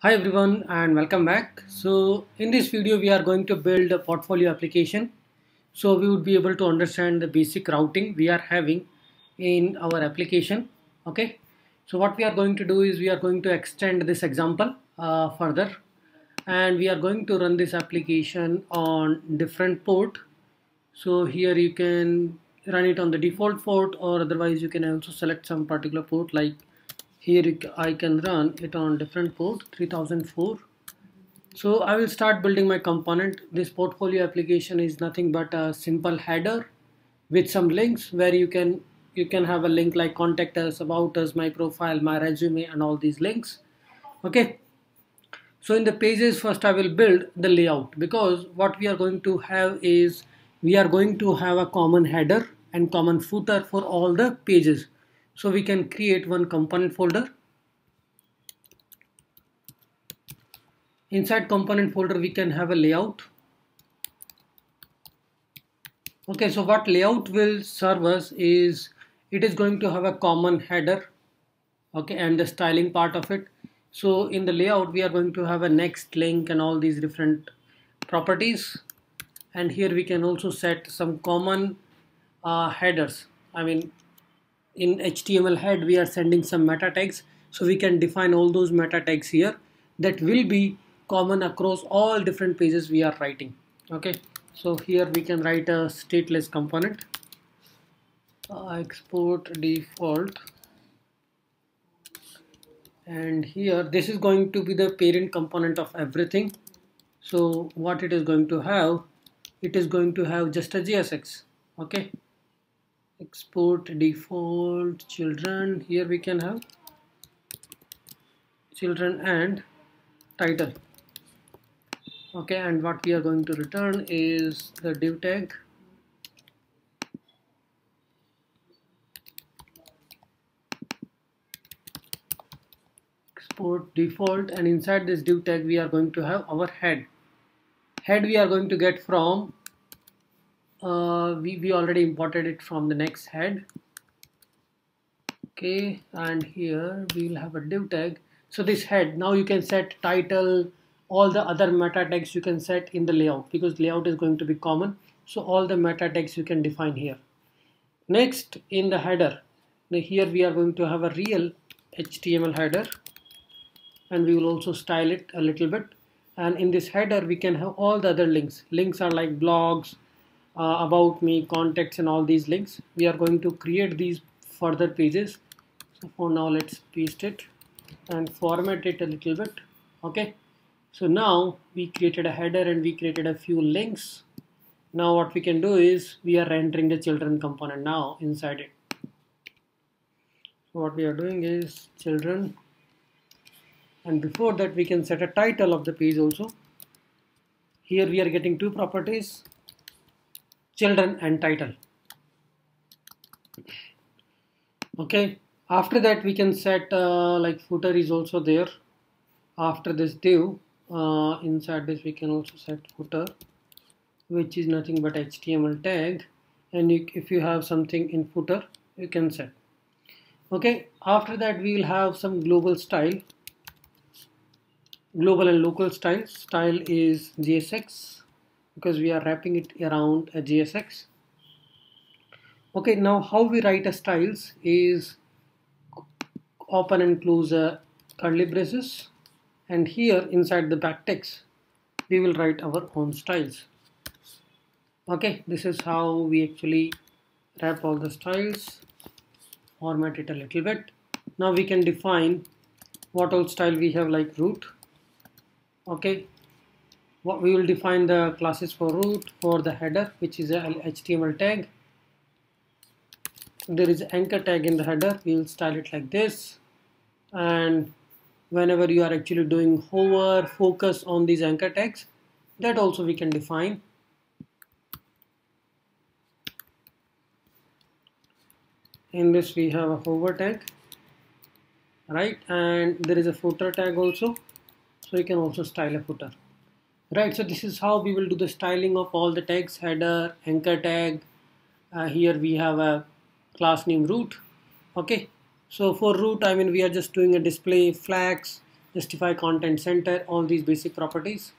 Hi everyone and welcome back. So in this video we are going to build a portfolio application. So we would be able to understand the basic routing we are having in our application. Okay. So what we are going to do is we are going to extend this example uh, further and we are going to run this application on different port. So here you can run it on the default port or otherwise you can also select some particular port like here I can run it on different port 3004 so I will start building my component. This portfolio application is nothing but a simple header with some links where you can you can have a link like contact us about us my profile my resume and all these links. Okay? So in the pages first I will build the layout because what we are going to have is we are going to have a common header and common footer for all the pages so we can create one component folder. Inside component folder we can have a layout. Okay, so what layout will serve us is it is going to have a common header okay and the styling part of it so in the layout we are going to have a next link and all these different properties and here we can also set some common uh, headers I mean in HTML head we are sending some meta tags. So we can define all those meta tags here that will be common across all different pages we are writing. Okay? So here we can write a stateless component. Uh, export default. And here this is going to be the parent component of everything. So what it is going to have it is going to have just a JSX okay export default children. Here we can have children and title. Okay and what we are going to return is the div tag. Export default and inside this div tag we are going to have our head. Head we are going to get from uh, we, we already imported it from the next head. Okay and here we will have a div tag. So this head now you can set title all the other meta tags you can set in the layout because layout is going to be common. So all the meta tags you can define here. Next in the header here we are going to have a real HTML header and we will also style it a little bit. And in this header we can have all the other links. Links are like blogs uh, about me contacts and all these links. We are going to create these further pages. So for now let's paste it and format it a little bit. Okay. So now we created a header and we created a few links. Now what we can do is we are rendering the children component now inside it. What we are doing is children. And before that we can set a title of the page also. Here we are getting two properties children and title. Okay? After that we can set uh, like footer is also there. After this div uh, inside this we can also set footer which is nothing but HTML tag. And you, if you have something in footer you can set. Okay? After that we will have some global style. Global and local style. Style is JSX because we are wrapping it around a JSX. Okay, now how we write a styles is open and close a curly braces and here inside the backticks we will write our own styles. Okay, this is how we actually wrap all the styles, format it a little bit. Now we can define what all style we have like root. Okay, what we will define the classes for root for the header which is a HTML tag. There is anchor tag in the header. We will style it like this. And whenever you are actually doing hover focus on these anchor tags that also we can define. In this we have a hover tag right? And there is a footer tag also. So you can also style a footer right so this is how we will do the styling of all the tags header anchor tag. Uh, here we have a class name root okay? So for root I mean we are just doing a display flex justify content center all these basic properties.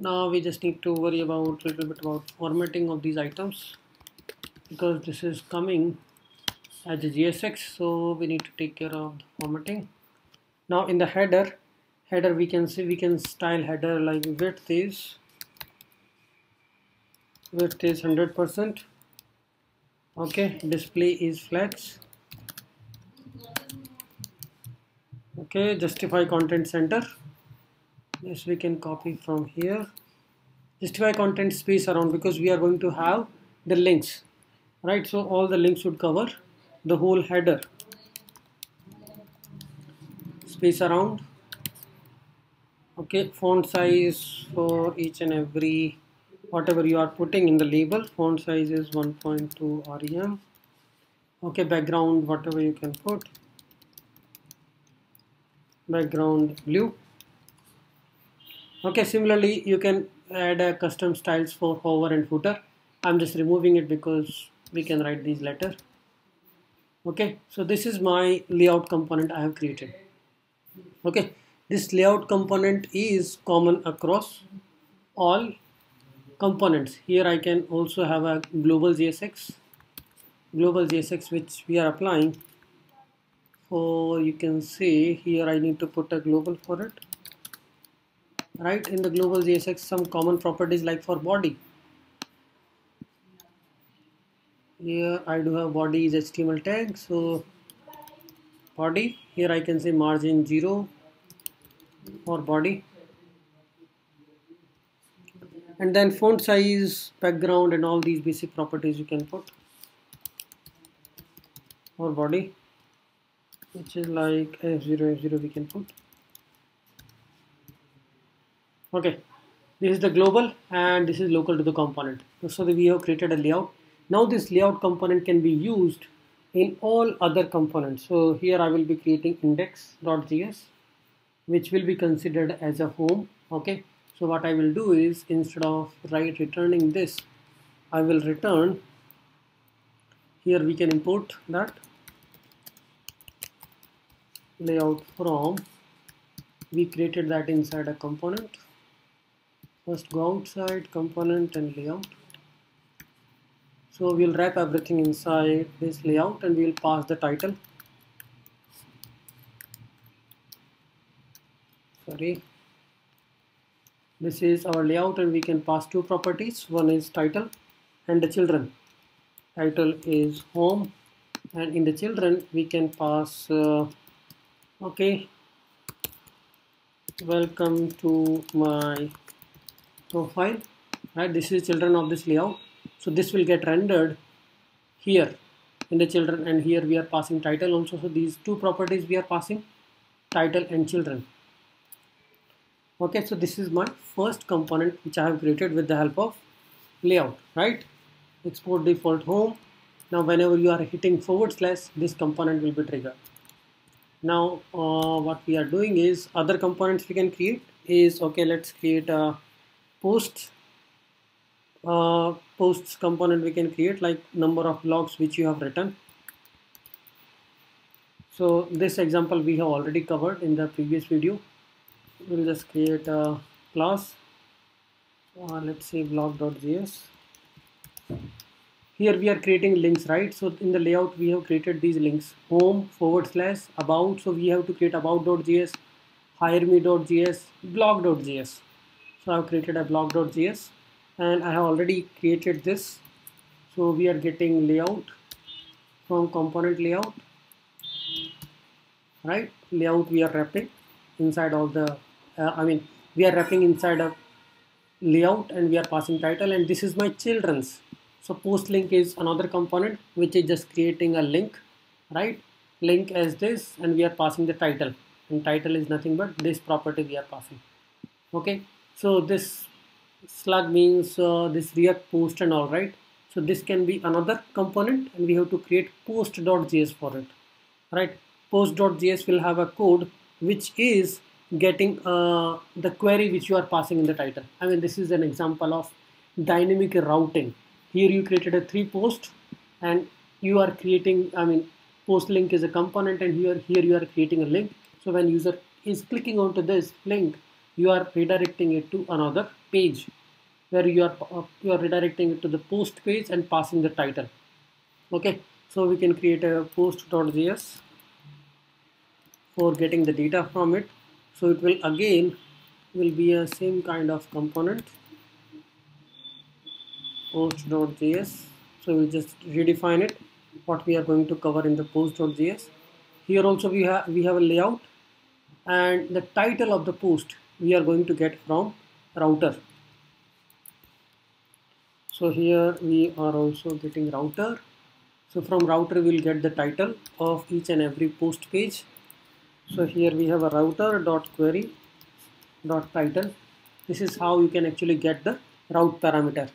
Now we just need to worry about a little bit about formatting of these items because this is coming as a JSX so we need to take care of the formatting. Now in the header header we can see we can style header like width is width is 100% okay display is flex okay justify content center. Yes we can copy from here. Justify content space around because we are going to have the links right? So all the links would cover the whole header. Space around okay font size for each and every whatever you are putting in the label font size is 1.2 rem okay background whatever you can put. Background blue. Okay similarly you can add a custom styles for hover and footer. I'm just removing it because we can write these later. Okay so this is my layout component i have created. Okay this layout component is common across all components. Here I can also have a global JSX global JSX which we are applying. For you can see here I need to put a global for it. Right in the global JSX some common properties like for body. Here I do have body is HTML tag so body here I can say margin 0 for body. And then font size background and all these basic properties you can put. Or body which is like f0 f0 we can put. Okay this is the global and this is local to the component. So we have created a layout. Now this layout component can be used in all other components. So here I will be creating index.js which will be considered as a home okay? So what I will do is instead of right returning this I will return here we can import that layout from we created that inside a component. First go outside component and layout. So we'll wrap everything inside this layout and we'll pass the title sorry. This is our layout and we can pass two properties. One is title and the children. Title is home and in the children we can pass uh, okay. Welcome to my profile. Right this is children of this layout. So this will get rendered here in the children and here we are passing title also. So these two properties we are passing title and children okay so this is my first component which I have created with the help of layout right? Export default home. Now whenever you are hitting forward slash this component will be triggered. Now uh, what we are doing is other components we can create is okay let's create a post uh, posts component we can create like number of blogs which you have written. So this example we have already covered in the previous video we'll just create a class. Uh, let's say blog.js here we are creating links right? So in the layout we have created these links. Home forward slash about. So we have to create about.js hire me.js blog.js so I've created a blog.js and I have already created this. So we are getting layout from component layout right? Layout we are wrapping inside all the uh, I mean we are wrapping inside a layout and we are passing title and this is my children's. So post link is another component which is just creating a link right? Link as this and we are passing the title. And title is nothing but this property we are passing. Okay? So this slug means uh, this react post and all right? So this can be another component and we have to create post.js for it right? Post.js will have a code which is getting uh, the query which you are passing in the title. I mean, this is an example of dynamic routing. Here you created a three post and you are creating, I mean, post link is a component and here here you are creating a link so when user is clicking onto this link you are redirecting it to another page where you are uh, you are redirecting it to the post page and passing the title okay so we can create a post.js for getting the data from it so it will again will be a same kind of component. Post.js so we'll just redefine it what we are going to cover in the post.js here also we have we have a layout and the title of the post we are going to get from router. So here we are also getting router. So from router we'll get the title of each and every post page so here we have a router dot query dot title. This is how you can actually get the route parameter.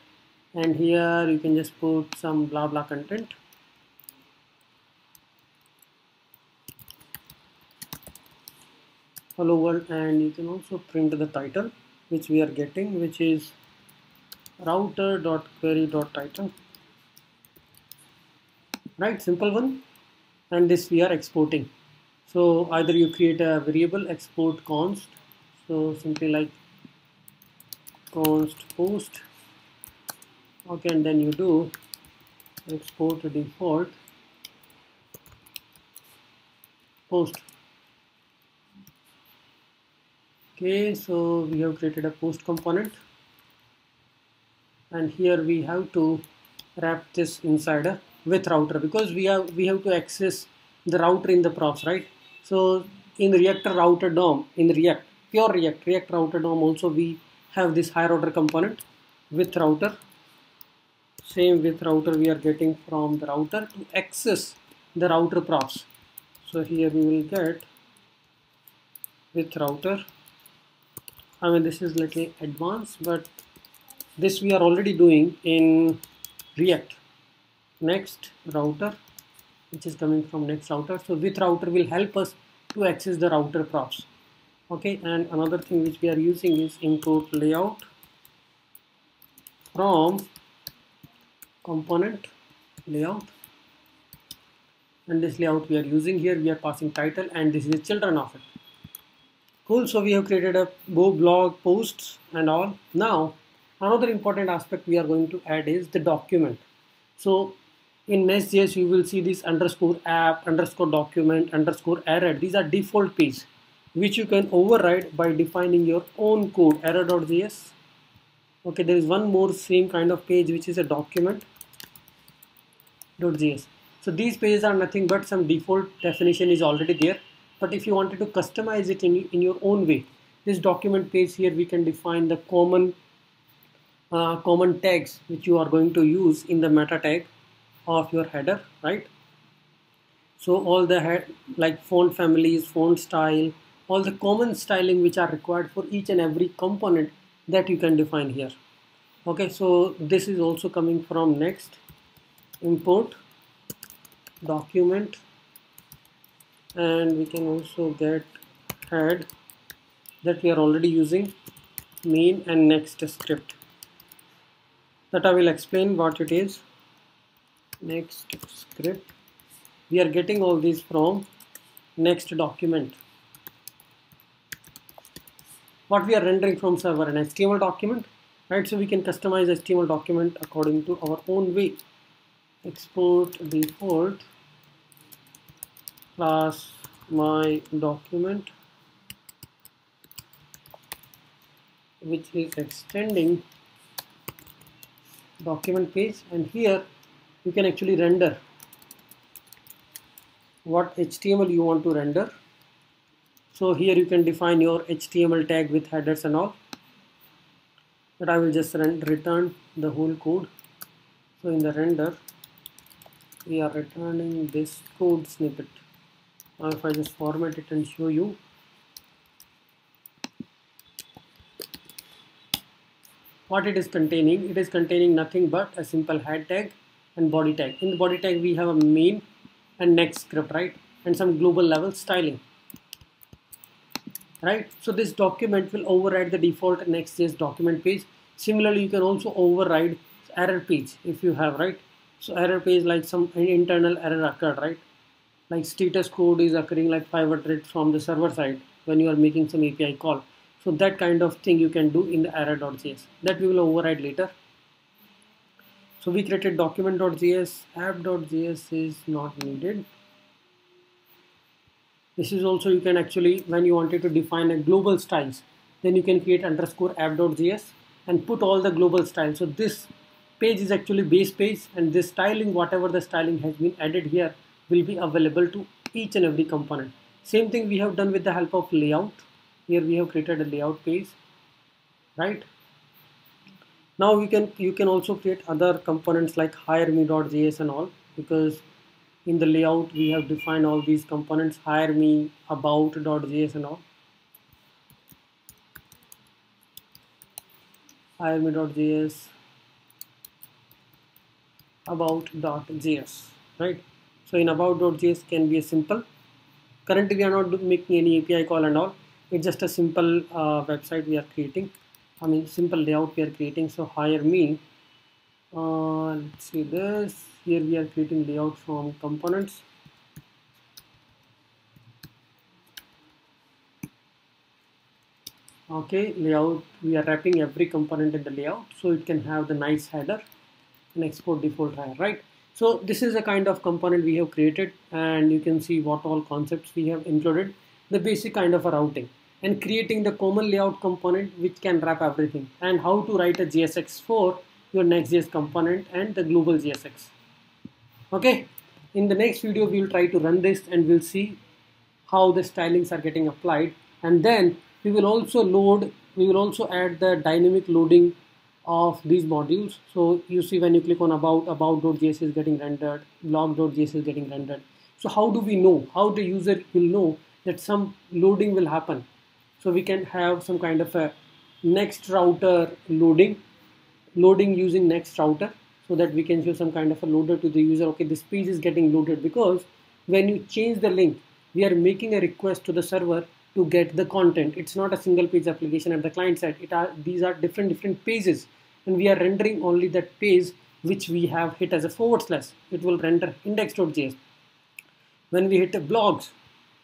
And here you can just put some blah blah content. Hello world and you can also print the title which we are getting which is router dot query dot title. Right simple one. And this we are exporting so either you create a variable export const. So simply like const post okay and then you do export default. Post. Okay so we have created a post component. And here we have to wrap this inside a with router because we have we have to access the router in the props right so in the react router DOM in react pure react react router DOM also we have this higher order component with router. Same with router we are getting from the router to access the router props. So here we will get with router. I mean this is little advanced but this we are already doing in React. Next router which is coming from next router so with router will help us to access the router props okay and another thing which we are using is import layout from component layout and this layout we are using here we are passing title and this is the children of it Cool, so we have created a Go blog posts and all. Now, another important aspect we are going to add is the document. So in Next.js, you will see this underscore app, underscore document, underscore error. These are default page, which you can override by defining your own code, error.js. Okay, there is one more same kind of page, which is a document.js. So these pages are nothing but some default definition is already there but if you wanted to customize it in, in your own way this document page here we can define the common uh, common tags which you are going to use in the meta tag of your header right? So all the head like font families font style all the common styling which are required for each and every component that you can define here. Okay so this is also coming from next. Import document and we can also get head that we are already using main and next script. That I will explain what it is next script. We are getting all these from next document. What we are rendering from server an HTML document right? So we can customize HTML document according to our own way. Export default class my document which is extending document page and here you can actually render what HTML you want to render. So here you can define your HTML tag with headers and all. But I will just return the whole code. So in the render we are returning this code snippet. Now if I just format it and show you. What it is containing? It is containing nothing but a simple head tag and body tag. In the body tag we have a main and next script right? And some global level styling. Right? So this document will override the default next.js document page. Similarly you can also override error page if you have right? So error page like some internal error occurred right? Like status code is occurring like 500 from the server side when you are making some API call. So that kind of thing you can do in the error.js that we will override later. So we created document.js, app.js is not needed. This is also you can actually when you wanted to define a global styles then you can create underscore app.js and put all the global styles. So this page is actually base page and this styling whatever the styling has been added here will be available to each and every component. Same thing we have done with the help of layout. Here we have created a layout page, right? Now we can you can also create other components like hire me.js and all because in the layout we have defined all these components hire me about.js and all hire me.js about.js right so in about.js can be a simple. Currently we are not making any API call and all. It's just a simple uh, website we are creating. I mean simple layout we are creating. So hire me. Uh, let's see this. Here we are creating layout from components. okay layout we are wrapping every component in the layout so it can have the nice header and export default hire right so this is a kind of component we have created and you can see what all concepts we have included. The basic kind of a routing and creating the common layout component which can wrap everything and how to write a JSX for your Next.js component and the global JSX. Okay, in the next video we will try to run this and we'll see how the stylings are getting applied and then we will also load, we will also add the dynamic loading of these modules. So you see when you click on about, about.js is getting rendered, blog.js is getting rendered. So how do we know, how the user will know that some loading will happen? So we can have some kind of a next router loading, loading using next router so that we can show some kind of a loader to the user. Okay, this page is getting loaded because when you change the link, we are making a request to the server to get the content. It's not a single page application at the client side. It are these are different different pages and we are rendering only that page which we have hit as a forward slash. It will render index.js. When we hit the blogs,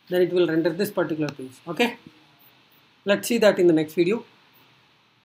then it will render this particular page. Okay. Let's see that in the next video.